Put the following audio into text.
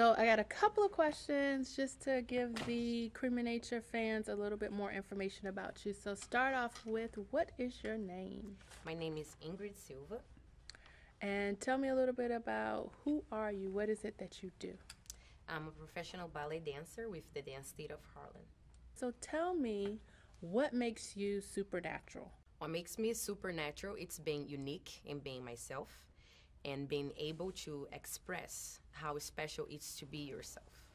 So I got a couple of questions just to give the Creme of Nature fans a little bit more information about you. So start off with what is your name? My name is Ingrid Silva. And tell me a little bit about who are you? What is it that you do? I'm a professional ballet dancer with the Dance Theater of Harlem. So tell me what makes you supernatural? What makes me supernatural it's being unique and being myself and being able to express how special it's to be yourself.